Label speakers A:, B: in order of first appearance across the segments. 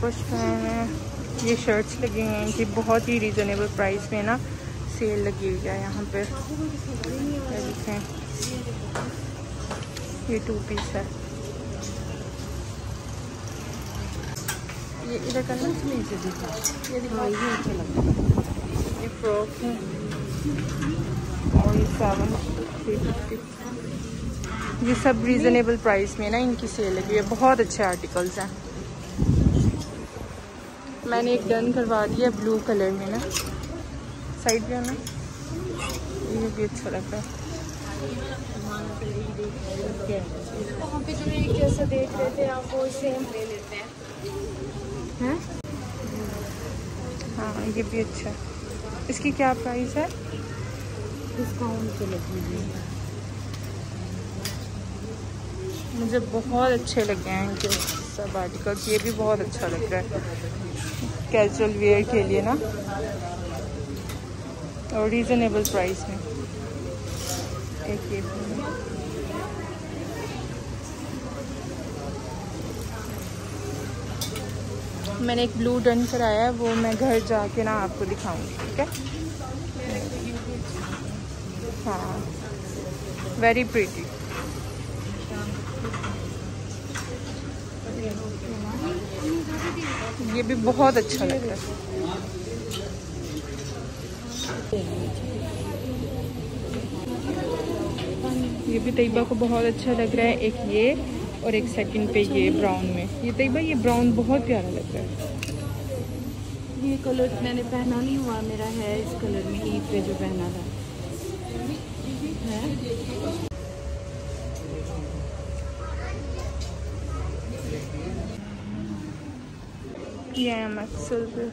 A: कुछ हैं ये शर्ट्स लगे हैं इनकी बहुत ही रीज़नेबल प्राइस में ना सेल लगी हुई है यहाँ पे। देखें। ये टू पीस है। ये इधर करना ये दिखा। ये अच्छा लगता है ये फ्रॉक है। और ये सेवन थ्री फिफ्टी ये सब रीज़नेबल प्राइस में ना इनकी सेल लगी है। बहुत अच्छे आर्टिकल्स हैं। मैंने एक डन करवा दिया ब्लू कलर में ना। साइड पे ना। ये भी अच्छा लगता है।
B: वहाँ पे जो एक जैसा देख रहे थे आप वो सेम ले लेते हैं?
A: हैं हाँ ये भी अच्छा है। इसकी क्या प्राइस है?
B: डिस्काउंट तो लगी
A: मुझे बहुत अच्छे लगे हैं इनके सब आर्टिकल्स। ये भी बहुत अच्छा लग रहा है। कैजुअल वेयर के लिए ना। और रीज़नेबल प्राइस में। एक ये मैंने एक ब्लू डन कराया है, वो मैं घर जाके ना आपको दिखाऊँगी, ठीक है? हाँ। वेरी प्रीटी ये भी बहुत अच्छा लग रहा है। ये भी तैयबा को बहुत अच्छा लग रहा है, एक ये और एक सेकंड पे ये ब्राउन में। ये तैयबा, ये ब्राउन बहुत प्यारा लग रहा है।
B: ये कलर मैंने पहना नहीं हुआ, मेरा है इस कलर में ईद पे जो पहना था है
A: ये है मैक्सल पे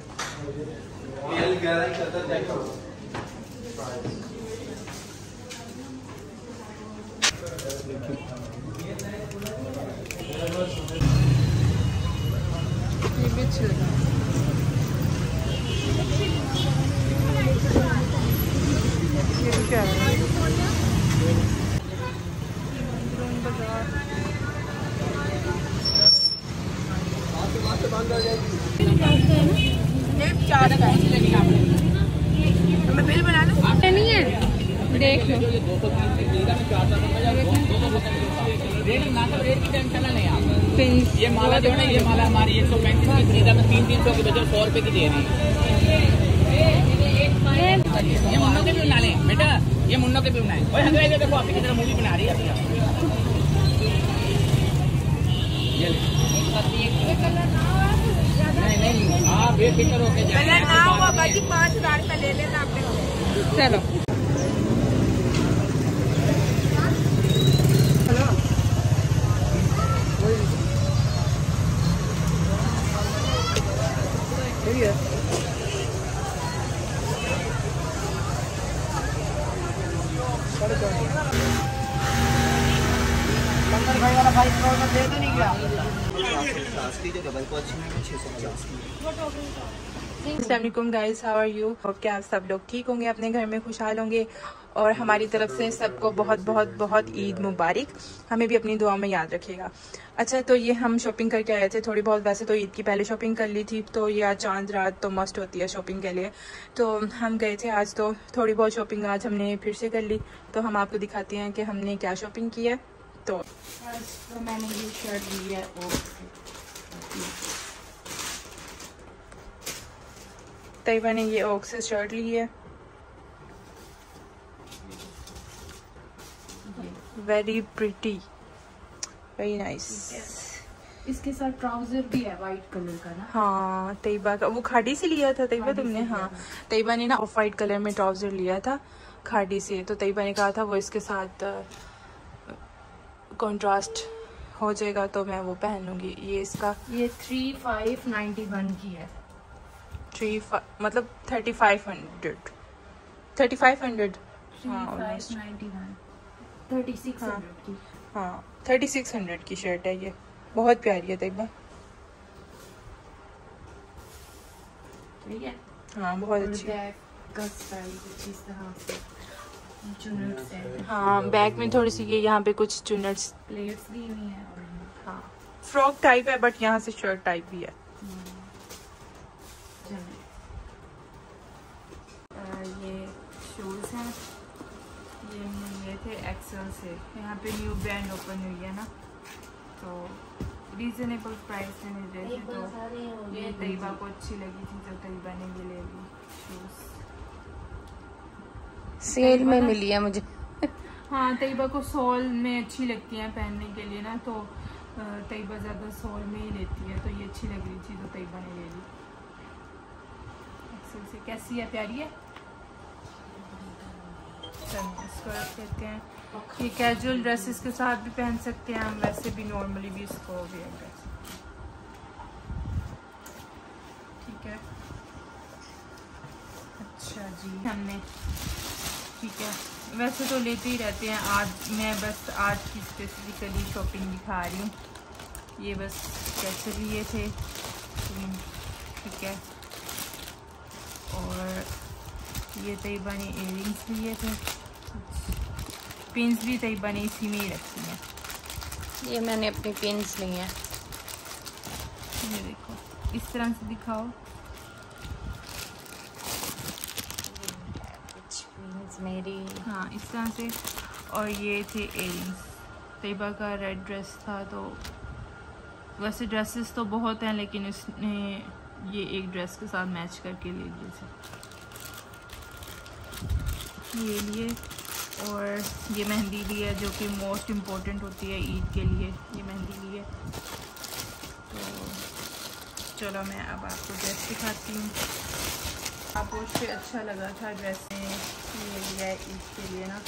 A: ये भी अच्छा ये भी प्यारा है नहीं है। देख लो।
C: ये माला जो है ना ये माला हमारी एक सौ पैंतीस की खरीदा मैं तीन तीन सौ की बजाय सौ रुपए की दे रही ये मुन्नों के भी बना ले। बेटा ये मुन्नों के भी बनाए। ओए हंगाई देखो आपकी तरह मूवी बना रही है अभी ये ले। नहीं नहीं आप बेफिक्र होके जाइए
B: पाँच हज़ार रुपये ले लेना आपने
A: चलो guys how are you hope कि आप सब लोग ठीक होंगे, अपने घर में खुशहाल होंगे। और हमारी तरफ़ से सबको बहुत बहुत बहुत ईद मुबारक। हमें भी अपनी दुआ में याद रखिएगा अच्छा तो ये हम शॉपिंग करके आए थे। थोड़ी बहुत वैसे तो ईद की पहले शॉपिंग कर ली थी। तो ये चाँद रात तो मस्ट होती है शॉपिंग के लिए। तो हम गए थे आज तो थोड़ी बहुत शॉपिंग आज हमने फिर से कर ली। तो हम आपको दिखाते हैं कि हमने क्या शॉपिंग की है। तो।
B: तो मैंने ये शर्ट ली है और
A: तैयबा ने ये ओक से शर्ट ली है। वेरी प्रिटी वेरी नाइस
B: इसके साथ ट्राउज़र भी है वाइट कलर का ना?
A: हाँ तैयबा का। वो खाड़ी से लिया था तैयबा तुमने? हाँ। तैयबा ने ना ऑफ़ वाइट कलर में ट्राउज़र लिया था खाड़ी से। तो तैयबा ने कहा था वो इसके साथ कंट्रास्ट हो जाएगा तो मैं वो पहन लूँगी। ये इसका
B: ये थ्री फाइव नाइन्टी वन की है।
A: थ्री मतलब thirty five hundred thirty five hundred हाँ,
B: फाइव थर्टी सिक्स। हंड्रेड की।
A: हाँ थर्टी सिक्स हंड्रेड की शर्ट है ये। बहुत प्यारी है तैयबा
B: ठीक है?
A: हाँ बहुत अच्छी है।
B: चुनट
A: हाँ। बैक में थोड़ी सी ये यहाँ पे कुछ चुनट्स
B: प्लेट्स दी हुई हैं।
A: हाँ फ्रॉक टाइप है बट यहाँ से शर्ट टाइप भी है।
B: हम्म,
A: ये शूज़ हैं। ये लिए थे एक्सल से। यहाँ पे न्यू ब्रांड ओपन हुई है ना। तो रीज़नेबल प्राइस में मिल रहे थे तो ये तैयबा को अच्छी लगी थी तो तैयबा ने ये ले ली शूज़
B: सेल में मिली है मुझे।
A: हाँ तयबा को सॉल में अच्छी लगती है पहनने के लिए ना तो तैयबा ज़्यादा सॉल में ही लेती है तो ये अच्छी लग रही थी तो तैयबा ने ले ली। से कैसी है प्यारी है? इसको रख देते हैं। ये कैजुअल ड्रेसेस के साथ भी पहन सकते हैं हम वैसे भी नॉर्मली भी इसको वेयर कर सकते ठीक है? अच्छा जी हमने ठीक है। वैसे तो लेते ही रहते हैं। आज मैं बस आज की स्पेसिफिकली शॉपिंग दिखा रही हूँ। ये बस कैसे लिए थे। ठीक है। और ये तयबा ने इयरिंग्स लिए थे। पिंस भी तयबा ने इसी में ही रखी हैं।
B: ये मैंने अपनी पिंस ली हैं।
A: ये देखो। इस तरह से दिखाओ।
B: मेरी।
A: हाँ इस तरह से। और ये थे एयरिंग्स तयबा का रेड ड्रेस था तो वैसे ड्रेसेस तो बहुत हैं, लेकिन इसने ये एक ड्रेस के साथ मैच करके ले लिए थे। ये लिए। और ये मेहंदी ली है, जो कि मोस्ट इम्पोर्टेंट होती है ईद के लिए। ये मेहंदी ली है। तो चलो मैं अब आपको ड्रेस दिखाती हूँ। उस पर अच्छा लगा था ड्रेस में ये लिया ईद के लिए ना।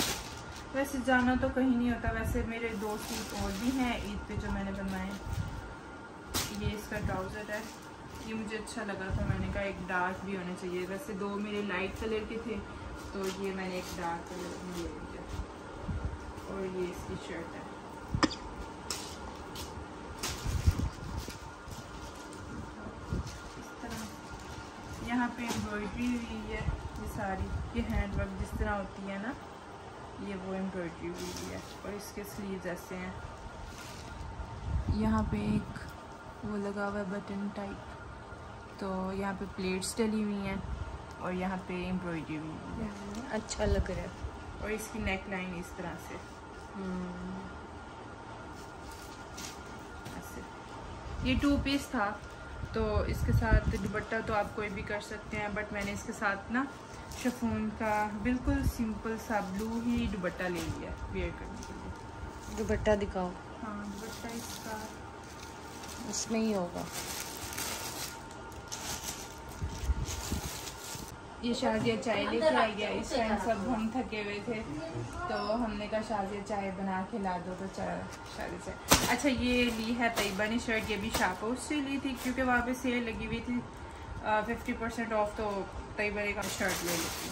A: वैसे जाना तो कहीं नहीं होता। वैसे मेरे दो सूट और भी हैं, ईद पे जो मैंने बनवाए ये इसका ट्राउज़र है। ये मुझे अच्छा लगा था। मैंने कहा एक डार्क भी होने चाहिए। वैसे दो मेरे लाइट कलर के थे तो ये मैंने एक डार्क कलर ले लिया। और ये इसकी शर्ट है इस तरह यहाँ पे एम्ब्रॉयडरी हुई है ये सारी ये हैंड वर्क जिस तरह होती है ना ये वो एम्ब्रॉयडरी हुई है और इसके स्लीव्स ऐसे हैं। यहाँ पे एक वो लगा हुआ है बटन टाइप तो यहाँ पे प्लेट्स डली हुई हैं और यहाँ पे एम्ब्रॉयडरी हुई है।
B: अच्छा लग रहा है।
A: और इसकी नेक लाइन इस तरह से।
B: हम्म।
A: ऐसे। ये टू पीस था। तो इसके साथ दुपट्टा तो आप कोई भी कर सकते हैं बट मैंने इसके साथ ना शफून का बिल्कुल सिंपल सा ब्लू ही दुपट्टा ले लिया वेयर करने के लिए।
B: दुपट्टा दिखाओ।
A: हाँ दुपट्टा इसका।
B: उसमें ही होगा।
A: ये शादिया चाय लेके आई गया इस टाइम सब हम थके हुए थे तो हमने कहा शादिया चाय बना के ला दो। तो शादी चाय अच्छा ये ली है तैयबा ने शर्ट ये भी शापो से ली थी, क्योंकि वहाँ पे सेल लगी हुई थी। फिफ्टी परसेंट ऑफ़ तो तैयबा ने कहा शर्ट ले ली थी।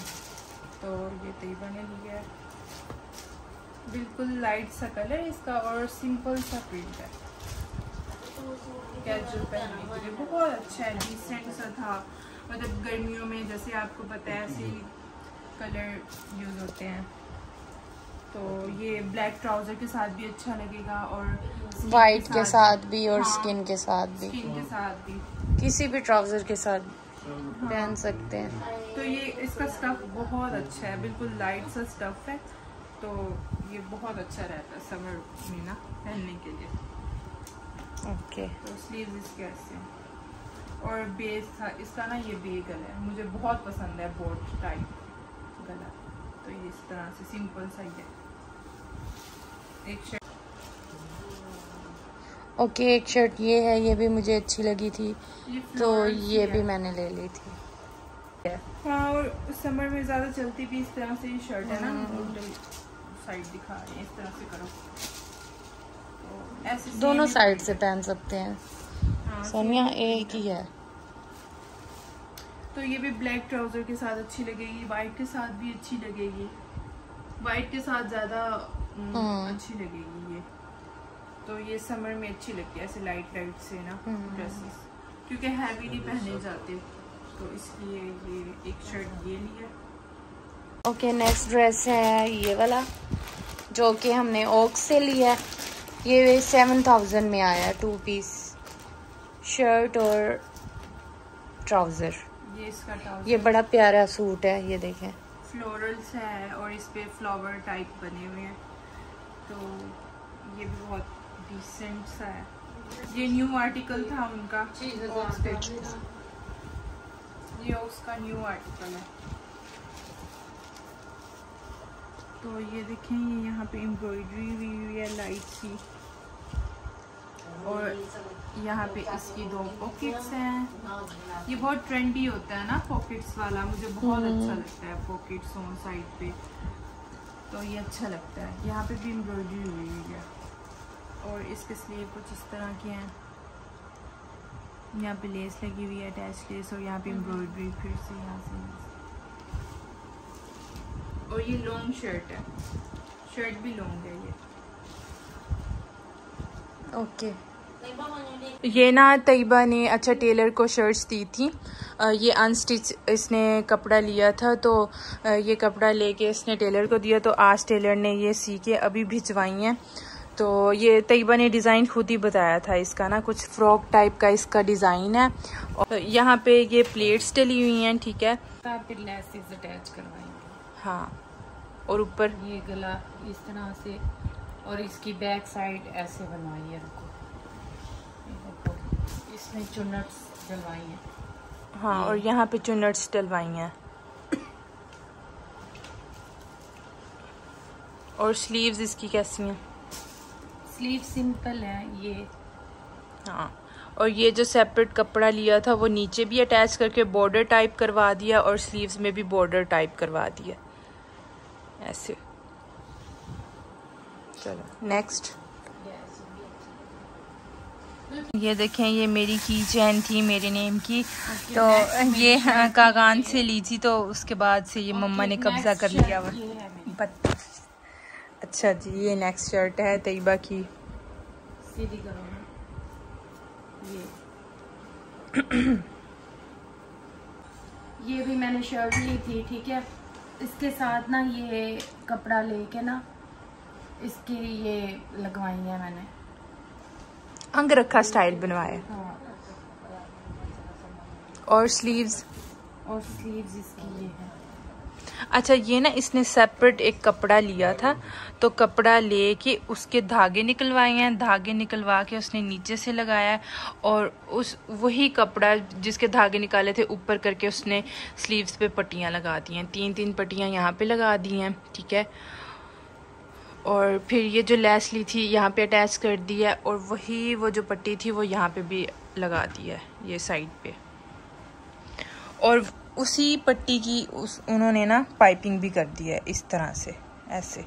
A: तो ये तैयबा ने लिया है। बिल्कुल लाइट सा कलर इसका और सिंपल सा प्रिंट है। कैजुअल पहनने के लिए बहुत अच्छा है डिसेंट सा था। मतलब गर्मियों में, जैसे आपको पता है, ऐसे कलर यूज़ होते हैं। तो ये ब्लैक ट्राउज़र के साथ भी अच्छा लगेगा और
B: वाइट के साथ भी और हाँ, स्किन के साथ भी।
A: स्किन के साथ भी।
B: किसी भी ट्राउज़र के साथ हाँ, पहन सकते हैं।
A: तो ये इसका स्टफ़ बहुत अच्छा है बिल्कुल लाइट सा स्टफ़ है। तो ये बहुत अच्छा रहता है समर में ना पहनने के लिए।
B: ओके
A: तो स्लीव इसके ऐसे और बेस था इसका ना ये बे गला है। मुझे बहुत पसंद है बोट टाइप गला। तो ये इस तरह से सिंपल सा ही है एक शर्ट
B: ओके okay, एक शर्ट ये है ये भी मुझे अच्छी लगी थी ये तो ये भी मैंने ले ली थी
A: हाँ और समर में ज़्यादा चलती भी इस तरह से शर्ट है ना साइड। दिखा रही है इस तरह से करो
B: तो ऐसे दोनों साइड से पहन सकते हैं हाँ, सोनिया एक ही है
A: तो ये भी ब्लैक ट्राउज़र के साथ अच्छी लगेगी वाइट के साथ भी अच्छी लगेगी। वाइट के साथ ज़्यादा हम्म, हाँ। अच्छी लगेगी ये। तो ये समर में अच्छी लगती है ऐसे लाइट लाइट से ना ड्रेसेस हम्म। क्योंकि हैवी नहीं पहने जाते। तो इसलिए ये एक शर्ट ये लिया
B: ओके नेक्स्ट ड्रेस है ये वाला जो कि हमने ओक से लिया ये सेवन थाउज़ेंड में आया टू पीस शर्ट और ट्राउज़र
A: ये इसका
B: ये बड़ा प्यारा सूट है ये देखें।
A: फ्लोरल्स है और इस पे फ्लावर टाइप बने हुए हैं। तो ये भी बहुत डिसेंट सा है। ये न्यू आर्टिकल था उनका ये उसका न्यू आर्टिकल है। तो ये देखें ये यहाँ पे एम्ब्रॉयडरी हुई हुई है लाइट सी और यहाँ पे इसकी दो पॉकेट्स हैं। ये बहुत ट्रेंडी होता है ना पॉकेट्स वाला। मुझे बहुत अच्छा लगता है पॉकेट्स हों साइड पे। तो ये अच्छा लगता है। यहाँ पे भी एम्ब्रॉयडरी हुई हुई है। और इसके स्लीव कुछ इस तरह के हैं। यहाँ पे लेस लगी हुई है अटैच लेस और यहाँ पे एम्ब्रॉयडरी फिर से यहाँ से। और ये लॉन्ग शर्ट है। शर्ट भी लॉन्ग है ये।
B: ओके
A: ये ना तैयबा ने अच्छा टेलर को शर्ट्स दी थी। ये अनस्टिच इसने कपड़ा लिया था तो ये कपड़ा लेके इसने टेलर को दिया तो आज टेलर ने ये सी के अभी भिजवाई हैं। तो ये तैयबा ने डिज़ाइन खुद ही बताया था इसका ना कुछ फ्रॉक टाइप का इसका डिज़ाइन है। और यहाँ पे ये प्लेट्स डली हुई हैं ठीक है?
B: अटैच करवाएँगे।
A: हाँ और ऊपर
B: ये गला इस तरह से और इसकी बैक साइड ऐसे बनवाई है इसमें चुन्नट्स डलवाई हैं।
A: हाँ और यहाँ पे चुनट्स डलवाई हैं। और स्लीव्स इसकी कैसी हैं?
B: स्लीव सिंपल है ये।
A: हाँ और ये जो सेपरेट कपड़ा लिया था वो नीचे भी अटैच करके बॉर्डर टाइप करवा दिया और स्लीव्स में भी बॉर्डर टाइप करवा दिया। ऐसे। चलो नेक्स्ट ये देखें ये मेरी की चैन थी मेरे नेम की। तो ये हाँ, कागान से ली थी तो उसके बाद से ये मम्मा ने कब्जा कर लिया। हुआ
B: है
A: बट अच्छा जी ये नेक्स्ट शर्ट है तैयबा की।
B: ये। भी मैंने शर्ट ली थी ठीक है? इसके साथ ना ये कपड़ा लेके ना इसकी ये लगवाई है मैंने।
A: अंग रखा स्टाइल बनवाया।
B: हाँ
A: और स्लीव्स
B: और स्लीव्स इसकी ये है।
A: अच्छा ये ना इसने सेपरेट एक कपड़ा लिया था तो कपड़ा लेके उसके धागे निकलवाए हैं धागे निकलवा के उसने नीचे से लगाया है और उस वही कपड़ा जिसके धागे निकाले थे ऊपर करके उसने स्लीव्स पे पट्टियाँ लगा दी हैं। तीन तीन पट्टियाँ यहाँ पे लगा दी हैं ठीक है? और फिर ये जो लैस ली थी यहाँ पे अटैच कर दी है और वही वो जो पट्टी थी वो यहाँ पे भी लगा दी है ये साइड पे। और उसी पट्टी की उस उन्होंने ना पाइपिंग भी कर दी है इस तरह से ऐसे।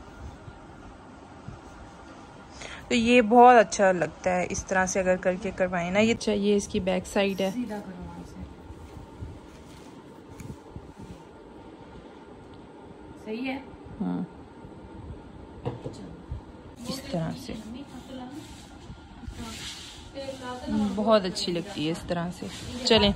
A: तो ये बहुत अच्छा लगता है इस तरह से अगर करके करवाएँ ना ये अच्छा ये इसकी बैक साइड है।
B: सही है?
A: हाँ। इस तरह से। बहुत अच्छी लगती है इस तरह से। चलें।